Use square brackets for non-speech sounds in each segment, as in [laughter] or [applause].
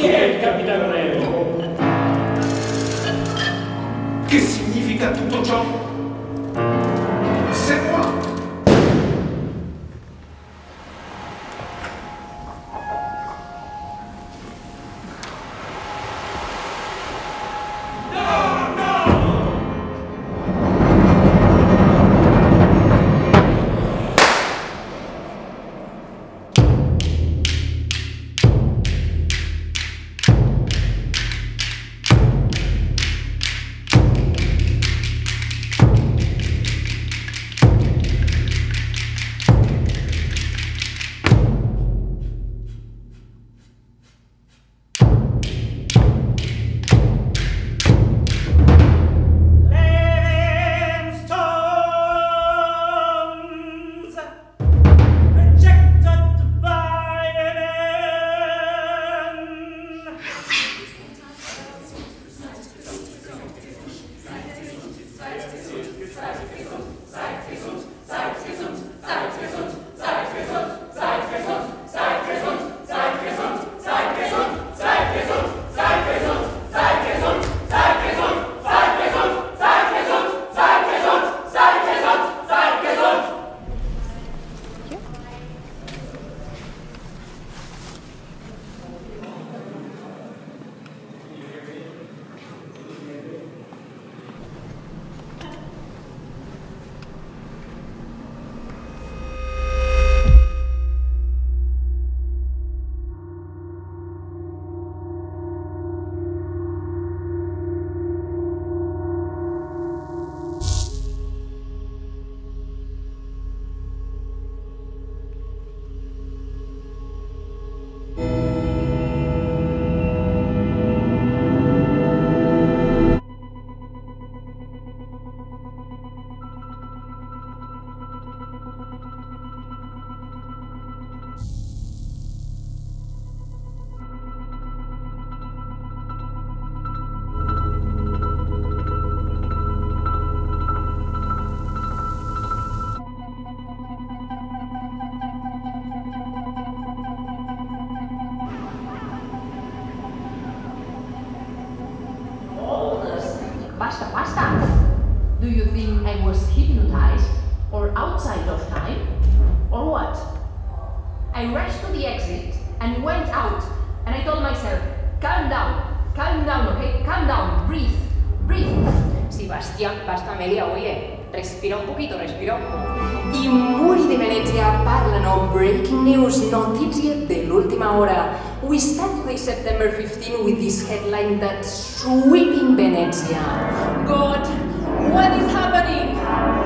chi è il capitano Re? And went out and I told myself, calm down, calm down, okay? Calm down, breathe, breathe. Sí, Bastián, basta Amelia, oye. Respira un poquito, respira un poco. I muri di Venezia parlano breaking news, notizie dell'ultima ora. We start today September 15 with this headline that's sweeping Venezia. God, what is happening?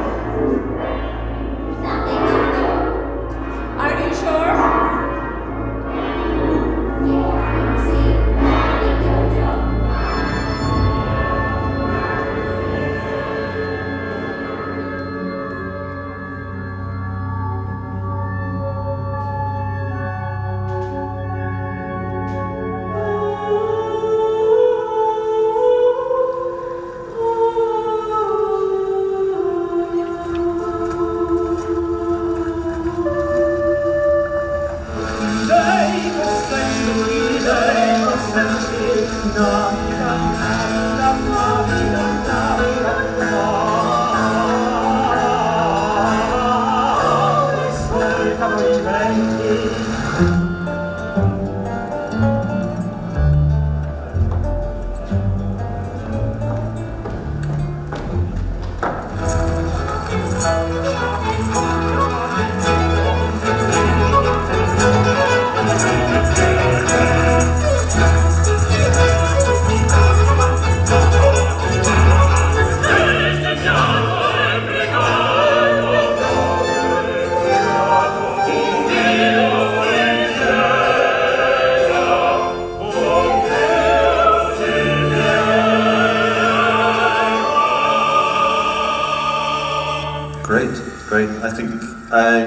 Great. I think I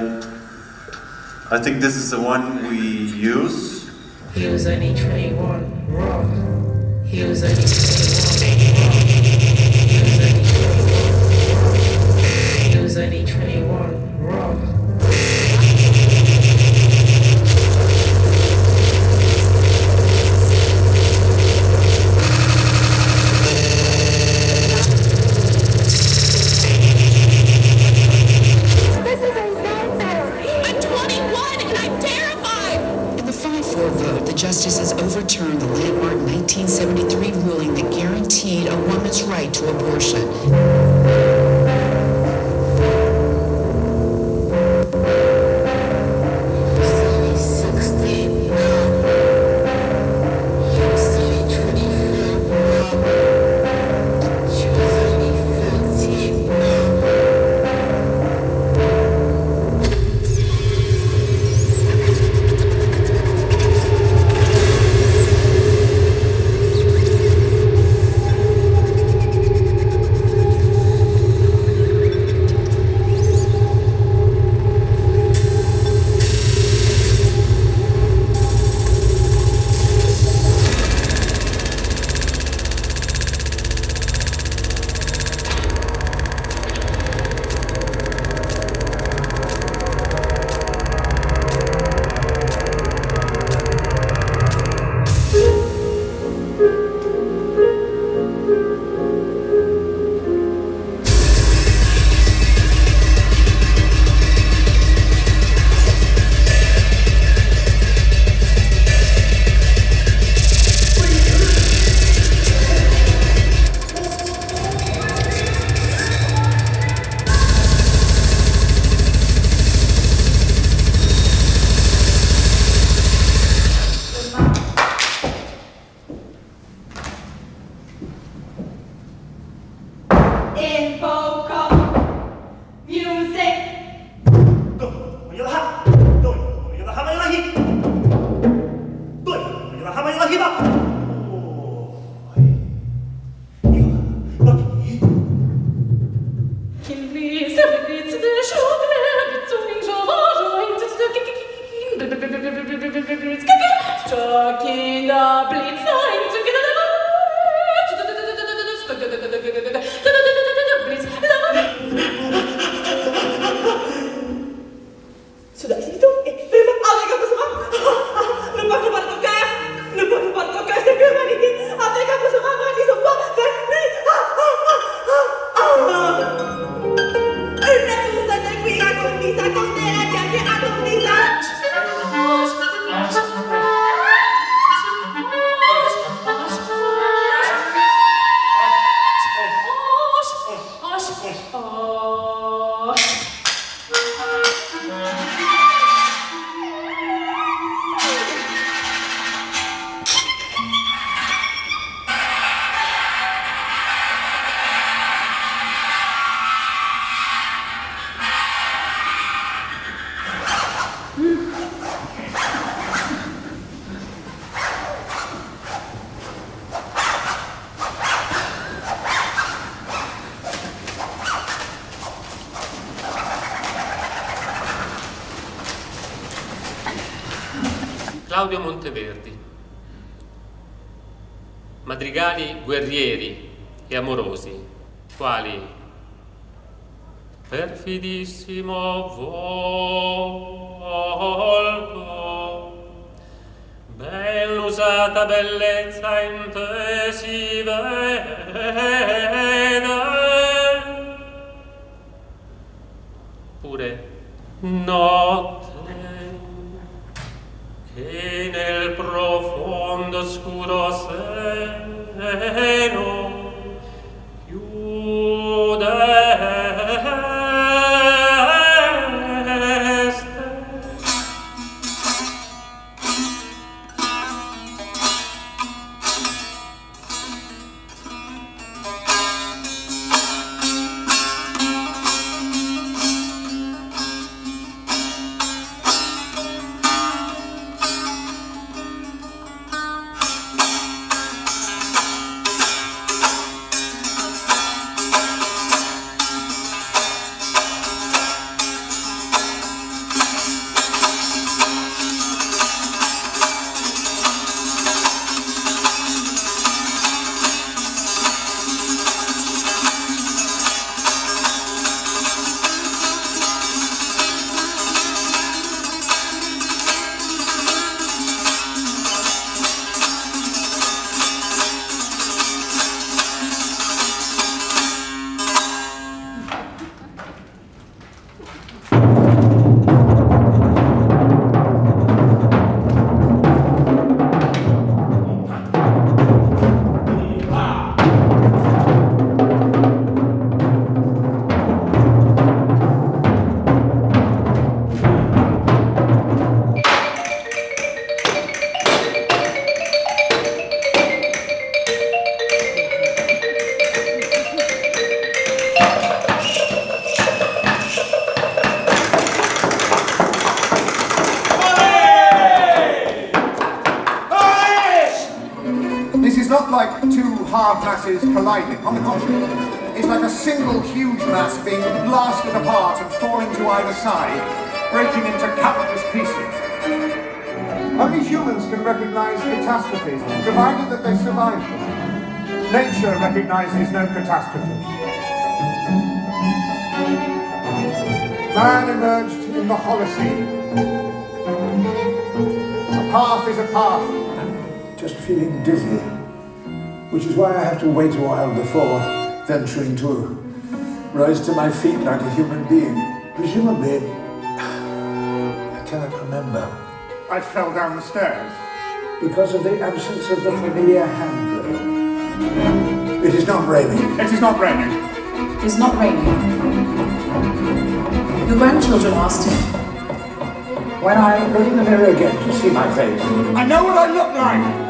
I think this is the one we use. He was only 21. Wrong. He was only 21. Claudio Monteverdi. Madrigali guerrieri e amorosi, quali perfidissimo volto, ben usata bellezza in te si vede, pure no. oscuro seno eh, eh, eh, recognize catastrophes, provided that they survive them. Nature recognizes no catastrophe. Man emerged in the Holocene. A path is a path. Just feeling dizzy, which is why I have to wait a while before venturing to rise to my feet like a human being. Presumably, [sighs] I cannot remember. I fell down the stairs. Because of the absence of the familiar handrail. It is not raining. It is not raining. It's not raining. Your grandchildren asked if. When I look in the mirror again to see my face, I know what I look like.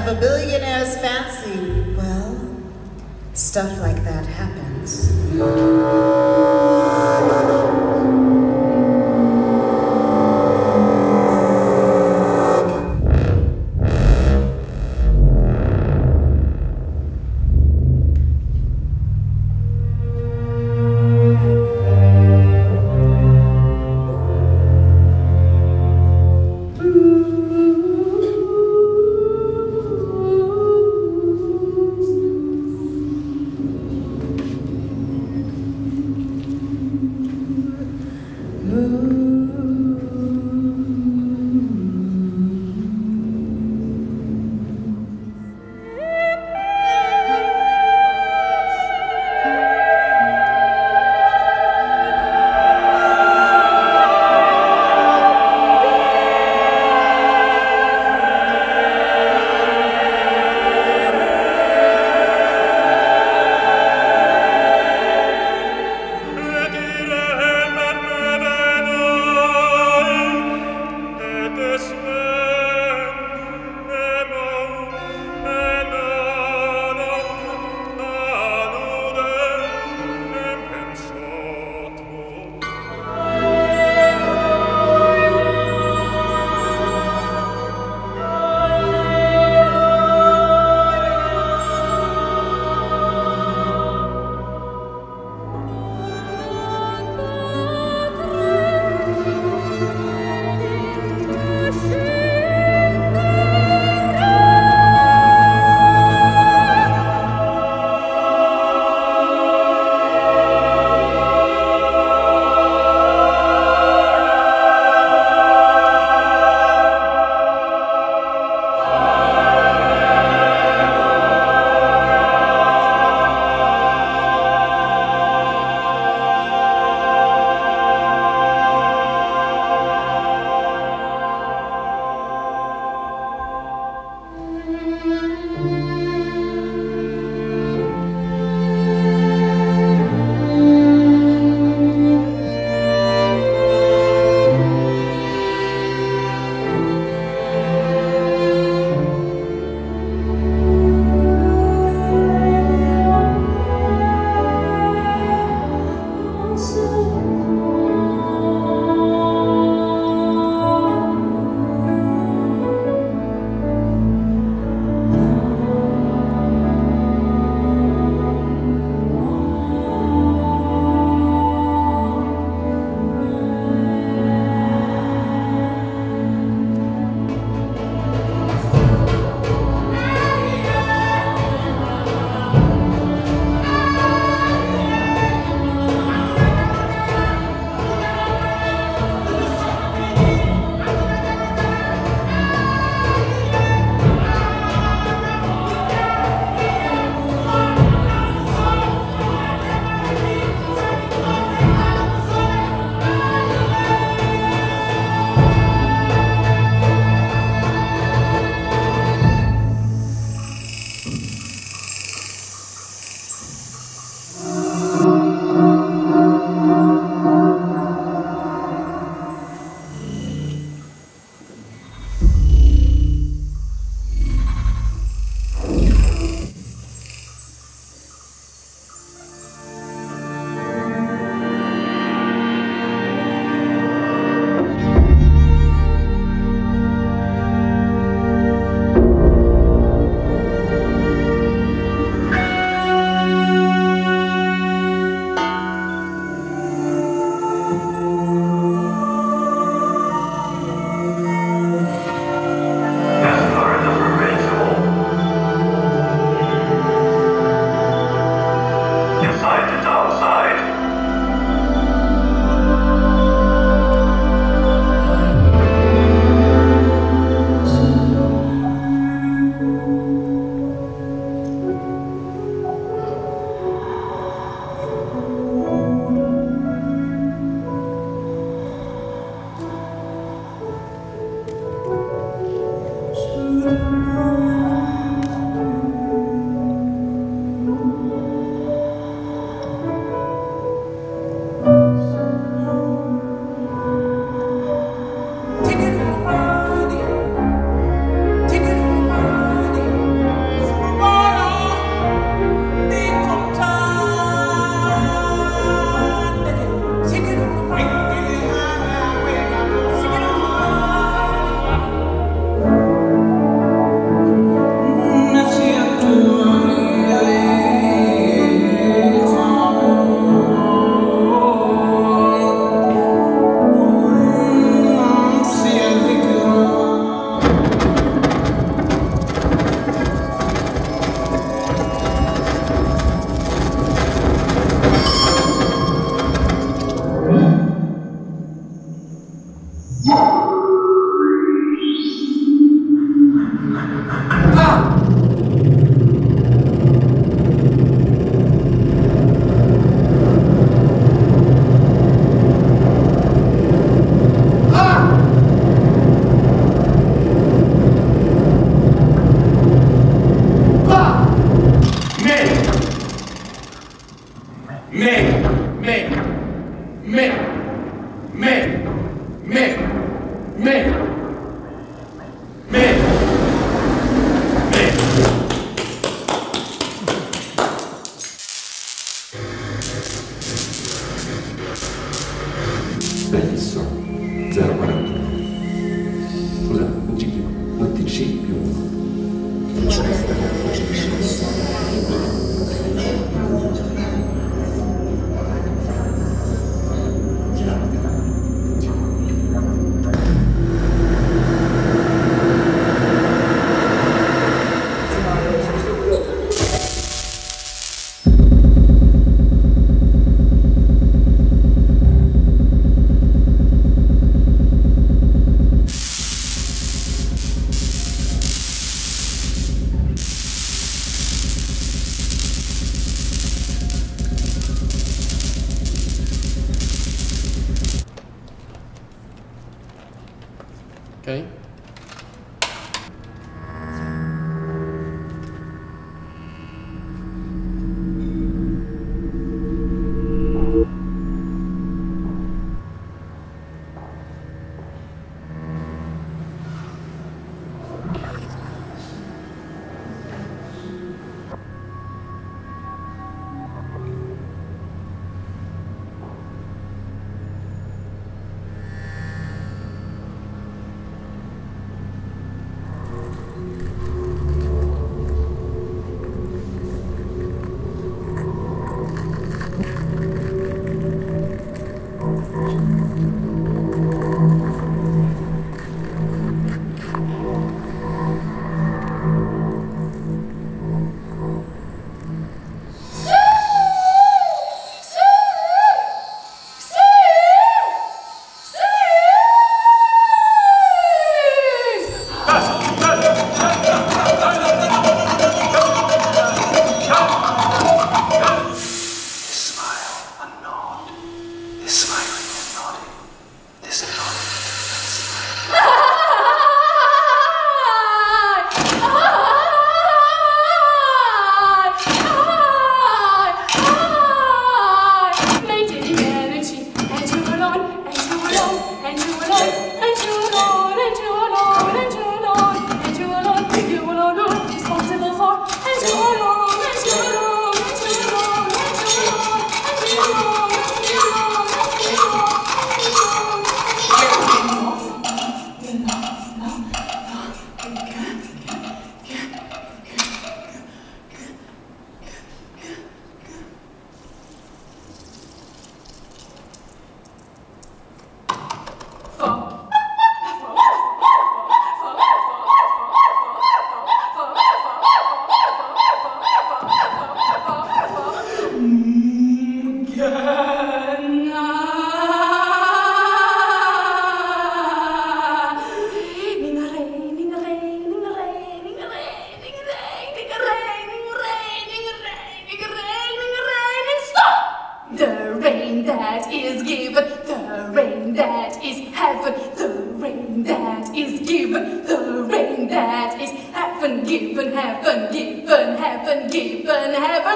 Of a billionaire's fancy. Well, stuff like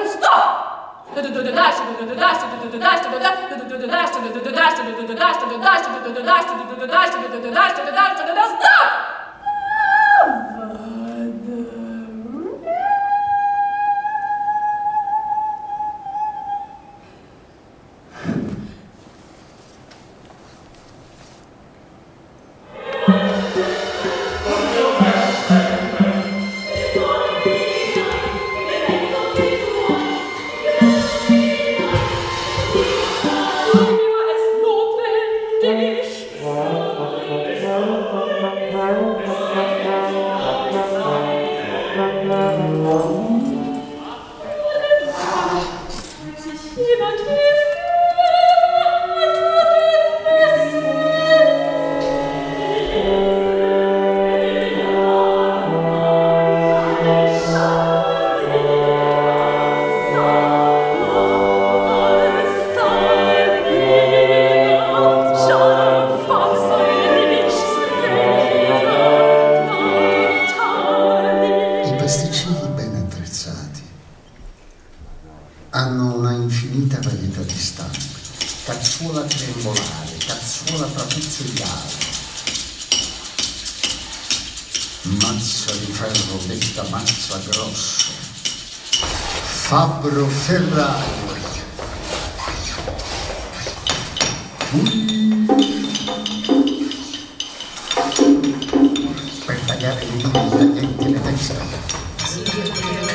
sakant stop. Stop! jemand will. che e che le testa. Sì, che le